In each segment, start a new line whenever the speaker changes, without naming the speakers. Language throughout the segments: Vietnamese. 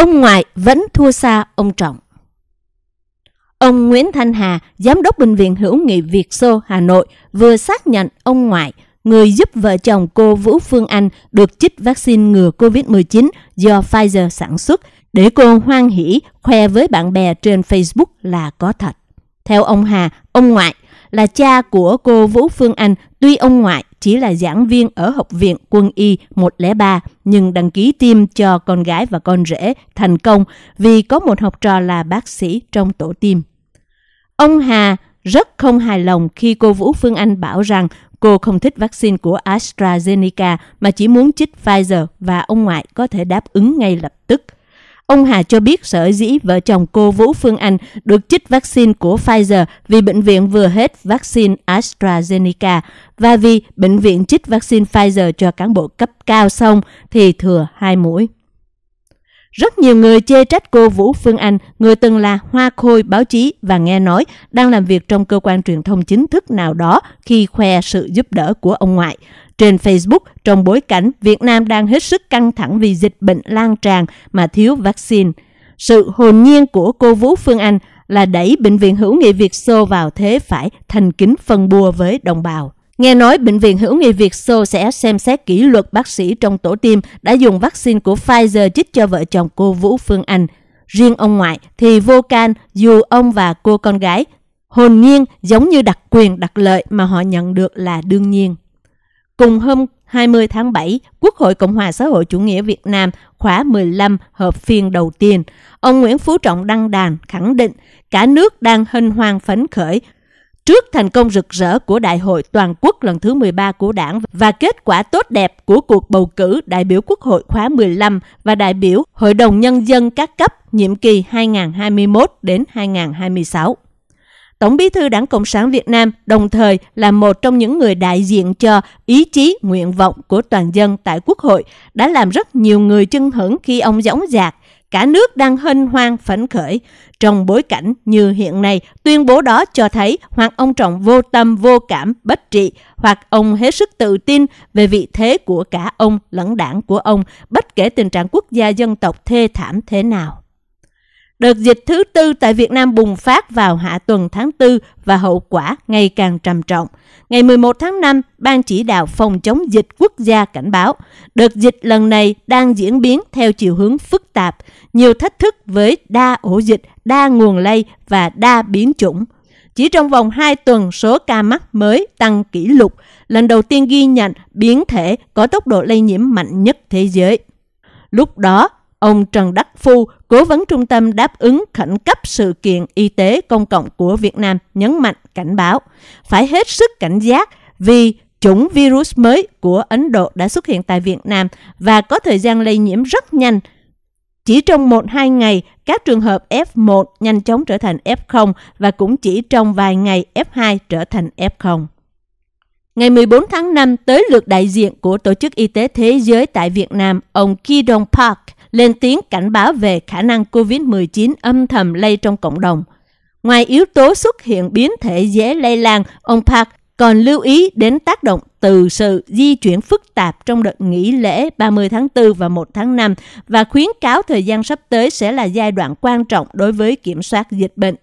Ông ngoại vẫn thua xa ông Trọng. Ông Nguyễn Thanh Hà, Giám đốc Bệnh viện Hữu nghị Việt Xô, Hà Nội, vừa xác nhận ông ngoại, người giúp vợ chồng cô Vũ Phương Anh được chích vaccine ngừa COVID-19 do Pfizer sản xuất, để cô hoan hỷ khoe với bạn bè trên Facebook là có thật. Theo ông Hà, ông ngoại là cha của cô Vũ Phương Anh, tuy ông ngoại chỉ là giảng viên ở Học viện Quân y 103 nhưng đăng ký tiêm cho con gái và con rể thành công vì có một học trò là bác sĩ trong tổ tiêm. Ông Hà rất không hài lòng khi cô Vũ Phương Anh bảo rằng cô không thích vaccine của AstraZeneca mà chỉ muốn chích Pfizer và ông ngoại có thể đáp ứng ngay lập tức – Ông Hà cho biết sở dĩ vợ chồng cô Vũ Phương Anh được chích vaccine của Pfizer vì bệnh viện vừa hết vaccine AstraZeneca và vì bệnh viện chích vaccine Pfizer cho cán bộ cấp cao xong thì thừa hai mũi. Rất nhiều người chê trách cô Vũ Phương Anh, người từng là hoa khôi báo chí và nghe nói đang làm việc trong cơ quan truyền thông chính thức nào đó khi khoe sự giúp đỡ của ông ngoại. Trên Facebook, trong bối cảnh Việt Nam đang hết sức căng thẳng vì dịch bệnh lan tràn mà thiếu vaccine. Sự hồn nhiên của cô Vũ Phương Anh là đẩy Bệnh viện Hữu nghị Việt Xô vào thế phải thành kính phân bua với đồng bào. Nghe nói Bệnh viện Hữu nghị Việt Xô sẽ xem xét kỷ luật bác sĩ trong tổ tiêm đã dùng vaccine của Pfizer chích cho vợ chồng cô Vũ Phương Anh. Riêng ông ngoại thì vô can dù ông và cô con gái hồn nhiên giống như đặc quyền đặc lợi mà họ nhận được là đương nhiên. Cùng hôm 20 tháng 7, Quốc hội Cộng hòa xã hội chủ nghĩa Việt Nam khóa 15 họp phiên đầu tiên, ông Nguyễn Phú Trọng đăng đàn khẳng định cả nước đang hân hoan phấn khởi trước thành công rực rỡ của Đại hội Toàn quốc lần thứ 13 của Đảng và kết quả tốt đẹp của cuộc bầu cử đại biểu Quốc hội khóa 15 và đại biểu Hội đồng Nhân dân các cấp nhiệm kỳ 2021 đến 2026. Tổng bí thư Đảng Cộng sản Việt Nam đồng thời là một trong những người đại diện cho ý chí, nguyện vọng của toàn dân tại Quốc hội đã làm rất nhiều người chân hưởng khi ông dõng dạc cả nước đang hân hoan phấn khởi. Trong bối cảnh như hiện nay, tuyên bố đó cho thấy hoặc ông Trọng vô tâm, vô cảm, bất trị, hoặc ông hết sức tự tin về vị thế của cả ông lẫn đảng của ông, bất kể tình trạng quốc gia dân tộc thê thảm thế nào. Đợt dịch thứ tư tại Việt Nam bùng phát vào hạ tuần tháng 4 và hậu quả ngày càng trầm trọng. Ngày 11 tháng 5, Ban chỉ đạo phòng chống dịch quốc gia cảnh báo, đợt dịch lần này đang diễn biến theo chiều hướng phức tạp, nhiều thách thức với đa ổ dịch, đa nguồn lây và đa biến chủng. Chỉ trong vòng 2 tuần, số ca mắc mới tăng kỷ lục, lần đầu tiên ghi nhận biến thể có tốc độ lây nhiễm mạnh nhất thế giới. Lúc đó, Ông Trần Đắc Phu, cố vấn trung tâm đáp ứng khẩn cấp sự kiện y tế công cộng của Việt Nam nhấn mạnh cảnh báo, phải hết sức cảnh giác vì chủng virus mới của Ấn Độ đã xuất hiện tại Việt Nam và có thời gian lây nhiễm rất nhanh. Chỉ trong 1-2 ngày, các trường hợp F1 nhanh chóng trở thành F0 và cũng chỉ trong vài ngày F2 trở thành F0. Ngày 14 tháng 5, tới lượt đại diện của Tổ chức Y tế Thế giới tại Việt Nam, ông Ki Dong Park lên tiếng cảnh báo về khả năng COVID-19 âm thầm lây trong cộng đồng. Ngoài yếu tố xuất hiện biến thể dễ lây lan, ông Park còn lưu ý đến tác động từ sự di chuyển phức tạp trong đợt nghỉ lễ 30 tháng 4 và 1 tháng 5 và khuyến cáo thời gian sắp tới sẽ là giai đoạn quan trọng đối với kiểm soát dịch bệnh.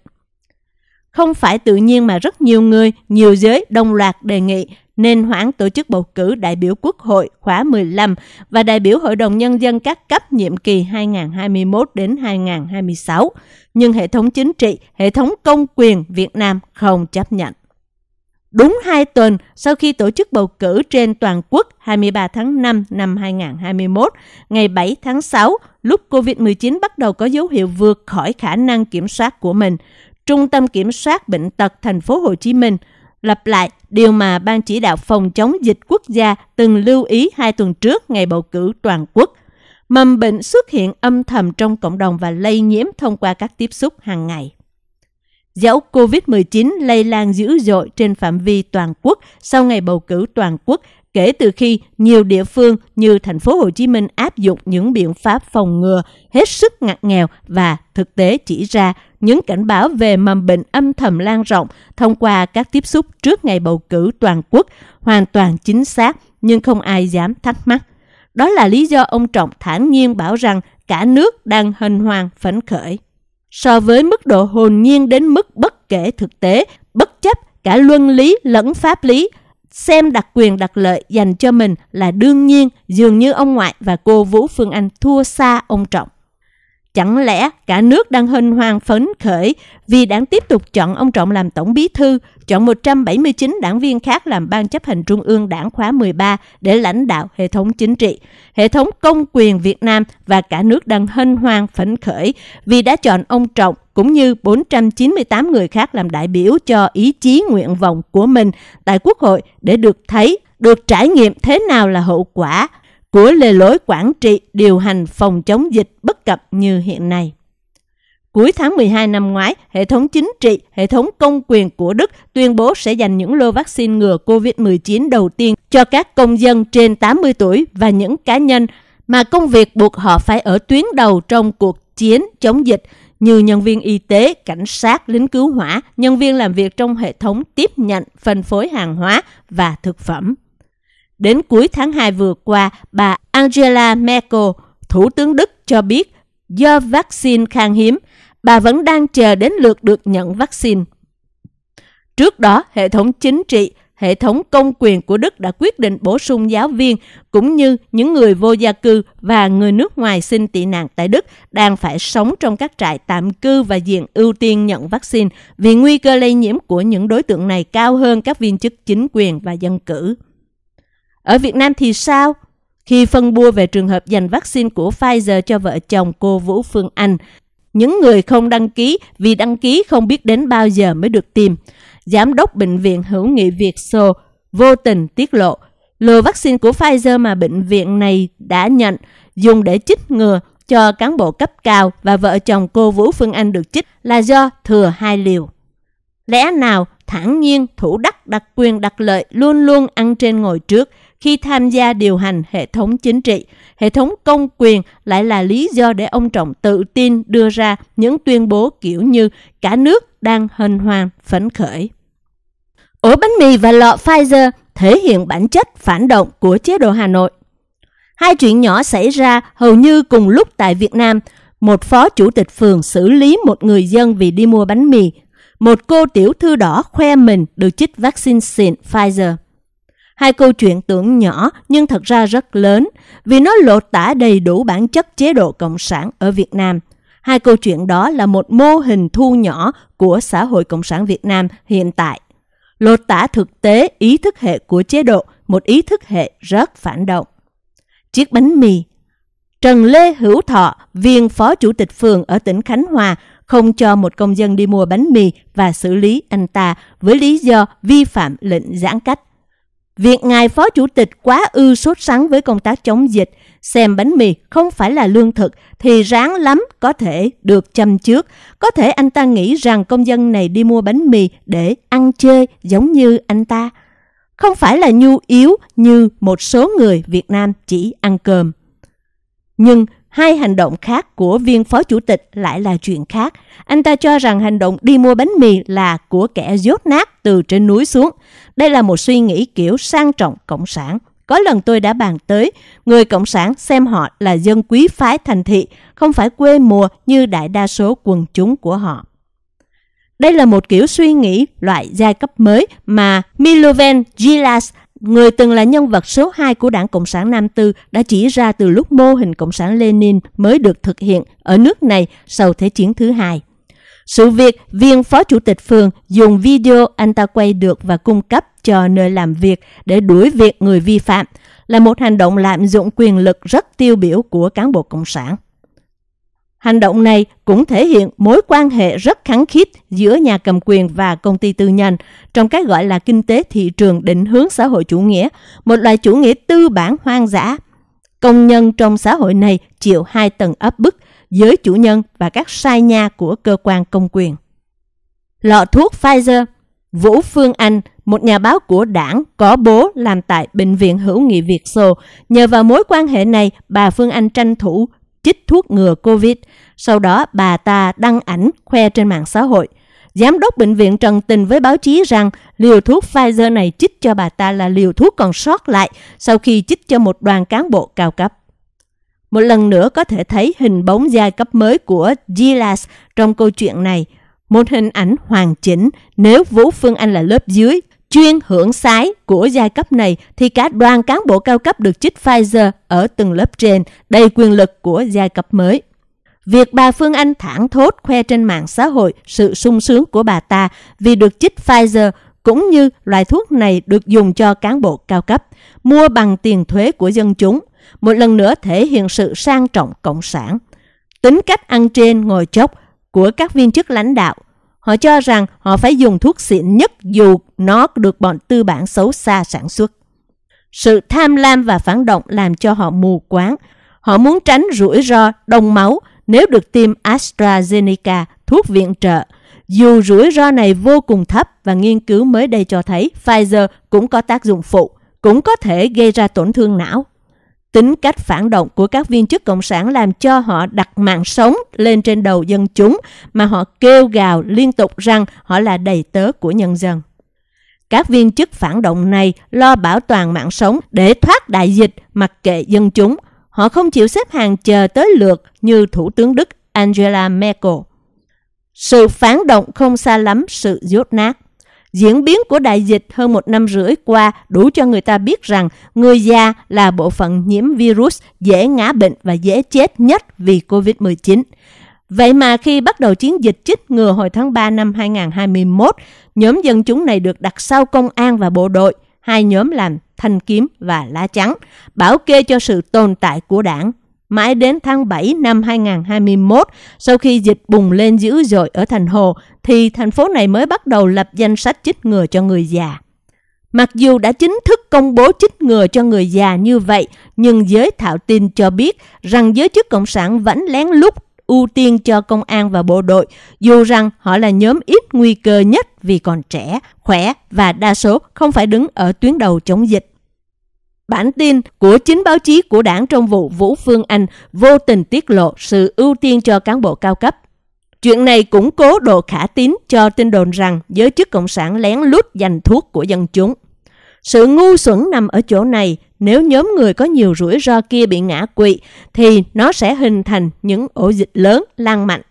Không phải tự nhiên mà rất nhiều người, nhiều giới đồng loạt đề nghị nên hoãn tổ chức bầu cử đại biểu Quốc hội khóa 15 và đại biểu Hội đồng Nhân dân các cấp nhiệm kỳ 2021 đến 2026. Nhưng hệ thống chính trị, hệ thống công quyền Việt Nam không chấp nhận. Đúng 2 tuần sau khi tổ chức bầu cử trên toàn quốc 23 tháng 5 năm 2021, ngày 7 tháng 6, lúc COVID-19 bắt đầu có dấu hiệu vượt khỏi khả năng kiểm soát của mình, Trung tâm Kiểm soát Bệnh tật thành phố Hồ Chí Minh – lặp lại, điều mà Ban chỉ đạo phòng chống dịch quốc gia từng lưu ý hai tuần trước ngày bầu cử toàn quốc. Mầm bệnh xuất hiện âm thầm trong cộng đồng và lây nhiễm thông qua các tiếp xúc hàng ngày. Dẫu COVID-19 lây lan dữ dội trên phạm vi toàn quốc, sau ngày bầu cử toàn quốc kể từ khi nhiều địa phương như thành phố Hồ Chí Minh áp dụng những biện pháp phòng ngừa hết sức ngặt nghèo và thực tế chỉ ra những cảnh báo về mầm bệnh âm thầm lan rộng thông qua các tiếp xúc trước ngày bầu cử toàn quốc hoàn toàn chính xác nhưng không ai dám thắc mắc. Đó là lý do ông Trọng thản nhiên bảo rằng cả nước đang hân hoan phấn khởi. So với mức độ hồn nhiên đến mức bất kể thực tế, bất chấp cả luân lý lẫn pháp lý, xem đặc quyền, đặc lợi dành cho mình là đương nhiên, dường như ông ngoại và cô Vũ Phương Anh thua xa ông Trọng. Chẳng lẽ cả nước đang hân hoan phấn khởi vì đảng tiếp tục chọn ông Trọng làm tổng bí thư, chọn 179 đảng viên khác làm ban chấp hành trung ương đảng khóa 13 để lãnh đạo hệ thống chính trị. Hệ thống công quyền Việt Nam và cả nước đang hân hoan phấn khởi vì đã chọn ông Trọng cũng như 498 người khác làm đại biểu cho ý chí nguyện vọng của mình tại Quốc hội để được thấy, được trải nghiệm thế nào là hậu quả của lề lối quản trị điều hành phòng chống dịch bất cập như hiện nay. Cuối tháng 12 năm ngoái, hệ thống chính trị, hệ thống công quyền của Đức tuyên bố sẽ dành những lô vaccine ngừa COVID-19 đầu tiên cho các công dân trên 80 tuổi và những cá nhân mà công việc buộc họ phải ở tuyến đầu trong cuộc chiến chống dịch như nhân viên y tế, cảnh sát, lính cứu hỏa, nhân viên làm việc trong hệ thống tiếp nhận, phân phối hàng hóa và thực phẩm. Đến cuối tháng 2 vừa qua, bà Angela Merkel, Thủ tướng Đức cho biết do vaccine khan hiếm, bà vẫn đang chờ đến lượt được nhận vaccine. Trước đó, hệ thống chính trị, hệ thống công quyền của Đức đã quyết định bổ sung giáo viên cũng như những người vô gia cư và người nước ngoài xin tị nạn tại Đức đang phải sống trong các trại tạm cư và diện ưu tiên nhận vaccine vì nguy cơ lây nhiễm của những đối tượng này cao hơn các viên chức chính quyền và dân cử. Ở Việt Nam thì sao? Khi phân bua về trường hợp dành vaccine của Pfizer cho vợ chồng cô Vũ Phương Anh, những người không đăng ký vì đăng ký không biết đến bao giờ mới được tiêm. Giám đốc Bệnh viện Hữu nghị Việt Xô vô tình tiết lộ lô vaccine của Pfizer mà bệnh viện này đã nhận dùng để chích ngừa cho cán bộ cấp cao và vợ chồng cô Vũ Phương Anh được chích là do thừa hai liều. Lẽ nào thản nhiên thủ đắc đặc quyền đặc lợi luôn luôn ăn trên ngồi trước khi tham gia điều hành hệ thống chính trị. Hệ thống công quyền lại là lý do để ông Trọng tự tin đưa ra những tuyên bố kiểu như cả nước đang hân hoan, phấn khởi. Ổ bánh mì và lọ Pfizer thể hiện bản chất phản động của chế độ Hà Nội. Hai chuyện nhỏ xảy ra hầu như cùng lúc tại Việt Nam. Một phó chủ tịch phường xử lý một người dân vì đi mua bánh mì. Một cô tiểu thư đỏ khoe mình được chích vaccine xịn Pfizer. Hai câu chuyện tưởng nhỏ nhưng thật ra rất lớn vì nó lột tả đầy đủ bản chất chế độ Cộng sản ở Việt Nam. Hai câu chuyện đó là một mô hình thu nhỏ của xã hội Cộng sản Việt Nam hiện tại. Lột tả thực tế ý thức hệ của chế độ, một ý thức hệ rất phản động. Chiếc bánh mì Trần Lê Hữu Thọ, viên phó chủ tịch phường ở tỉnh Khánh Hòa, không cho một công dân đi mua bánh mì và xử lý anh ta với lý do vi phạm lệnh giãn cách. Việc ngài phó chủ tịch quá ư sốt sắng với công tác chống dịch, xem bánh mì không phải là lương thực thì ráng lắm có thể được châm trước. Có thể anh ta nghĩ rằng công dân này đi mua bánh mì để ăn chơi giống như anh ta. Không phải là nhu yếu như một số người Việt Nam chỉ ăn cơm. Nhưng Hai hành động khác của viên phó chủ tịch lại là chuyện khác. Anh ta cho rằng hành động đi mua bánh mì là của kẻ dốt nát từ trên núi xuống. Đây là một suy nghĩ kiểu sang trọng cộng sản. Có lần tôi đã bàn tới, người cộng sản xem họ là dân quý phái thành thị, không phải quê mùa như đại đa số quần chúng của họ. Đây là một kiểu suy nghĩ loại giai cấp mới mà Milovan Gilas Người từng là nhân vật số 2 của đảng Cộng sản Nam Tư đã chỉ ra từ lúc mô hình Cộng sản Lenin mới được thực hiện ở nước này sau Thế chiến thứ hai. Sự việc viên phó chủ tịch phường dùng video anh ta quay được và cung cấp cho nơi làm việc để đuổi việc người vi phạm là một hành động lạm dụng quyền lực rất tiêu biểu của cán bộ Cộng sản. Hành động này cũng thể hiện mối quan hệ rất kháng khít giữa nhà cầm quyền và công ty tư nhân trong cái gọi là kinh tế thị trường định hướng xã hội chủ nghĩa, một loại chủ nghĩa tư bản hoang dã. Công nhân trong xã hội này chịu hai tầng áp bức, giới chủ nhân và các sai nha của cơ quan công quyền. Lọ thuốc Pfizer Vũ Phương Anh, một nhà báo của đảng có bố làm tại Bệnh viện Hữu nghị Việt Xô. Nhờ vào mối quan hệ này, bà Phương Anh tranh thủ chích thuốc ngừa Covid. Sau đó, bà ta đăng ảnh khoe trên mạng xã hội. Giám đốc bệnh viện trần tình với báo chí rằng liều thuốc Pfizer này chích cho bà ta là liều thuốc còn sót lại sau khi chích cho một đoàn cán bộ cao cấp. Một lần nữa có thể thấy hình bóng giai cấp mới của Gilas trong câu chuyện này. Một hình ảnh hoàn chỉnh, nếu Vũ Phương Anh là lớp dưới chuyên hưởng sái của giai cấp này thì cả đoàn cán bộ cao cấp được chích Pfizer ở từng lớp trên đầy quyền lực của giai cấp mới. Việc bà Phương Anh thẳng thốt khoe trên mạng xã hội sự sung sướng của bà ta vì được chích Pfizer cũng như loại thuốc này được dùng cho cán bộ cao cấp, mua bằng tiền thuế của dân chúng, một lần nữa thể hiện sự sang trọng cộng sản. Tính cách ăn trên ngồi chốc của các viên chức lãnh đạo Họ cho rằng họ phải dùng thuốc xịn nhất dù nó được bọn tư bản xấu xa sản xuất. Sự tham lam và phản động làm cho họ mù quáng. Họ muốn tránh rủi ro đông máu nếu được tiêm AstraZeneca, thuốc viện trợ. Dù rủi ro này vô cùng thấp và nghiên cứu mới đây cho thấy Pfizer cũng có tác dụng phụ, cũng có thể gây ra tổn thương não. Tính cách phản động của các viên chức cộng sản làm cho họ đặt mạng sống lên trên đầu dân chúng mà họ kêu gào liên tục rằng họ là đầy tớ của nhân dân. Các viên chức phản động này lo bảo toàn mạng sống để thoát đại dịch mặc kệ dân chúng. Họ không chịu xếp hàng chờ tới lượt như Thủ tướng Đức Angela Merkel. Sự phản động không xa lắm sự dốt nát. Diễn biến của đại dịch hơn một năm rưỡi qua đủ cho người ta biết rằng người già là bộ phận nhiễm virus dễ ngã bệnh và dễ chết nhất vì COVID-19. Vậy mà khi bắt đầu chiến dịch chích ngừa hồi tháng 3 năm 2021, nhóm dân chúng này được đặt sau công an và bộ đội, hai nhóm làm thanh kiếm và lá trắng, bảo kê cho sự tồn tại của đảng. Mãi đến tháng 7 năm 2021, sau khi dịch bùng lên dữ dội ở thành Hồ, thì thành phố này mới bắt đầu lập danh sách chích ngừa cho người già. Mặc dù đã chính thức công bố chích ngừa cho người già như vậy, nhưng giới thạo tin cho biết rằng giới chức Cộng sản vẫn lén lút ưu tiên cho công an và bộ đội, dù rằng họ là nhóm ít nguy cơ nhất vì còn trẻ, khỏe và đa số không phải đứng ở tuyến đầu chống dịch. Bản tin của chính báo chí của đảng trong vụ Vũ Phương Anh vô tình tiết lộ sự ưu tiên cho cán bộ cao cấp. Chuyện này củng cố độ khả tín cho tin đồn rằng giới chức Cộng sản lén lút giành thuốc của dân chúng. Sự ngu xuẩn nằm ở chỗ này, nếu nhóm người có nhiều rủi ro kia bị ngã quỵ, thì nó sẽ hình thành những ổ dịch lớn, lan mạnh.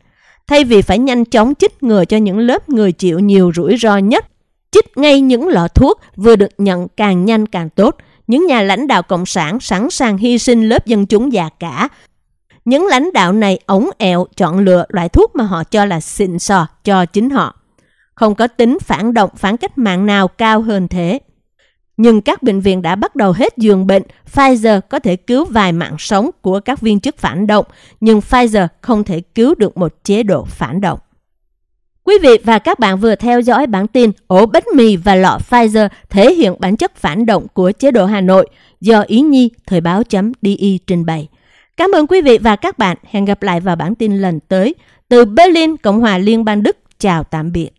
Thay vì phải nhanh chóng chích ngừa cho những lớp người chịu nhiều rủi ro nhất, chích ngay những lọ thuốc vừa được nhận càng nhanh càng tốt, những nhà lãnh đạo cộng sản sẵn sàng hy sinh lớp dân chúng già cả. Những lãnh đạo này ống ẹo chọn lựa loại thuốc mà họ cho là xịn sò cho chính họ. Không có tính phản động phản cách mạng nào cao hơn thế. Nhưng các bệnh viện đã bắt đầu hết giường bệnh, Pfizer có thể cứu vài mạng sống của các viên chức phản động, nhưng Pfizer không thể cứu được một chế độ phản động. Quý vị và các bạn vừa theo dõi bản tin ổ bánh mì và lọ Pfizer thể hiện bản chất phản động của chế độ Hà Nội do Ý Nhi Thời báo.di trình bày. Cảm ơn quý vị và các bạn. Hẹn gặp lại vào bản tin lần tới. Từ Berlin, Cộng hòa Liên bang Đức. Chào tạm biệt.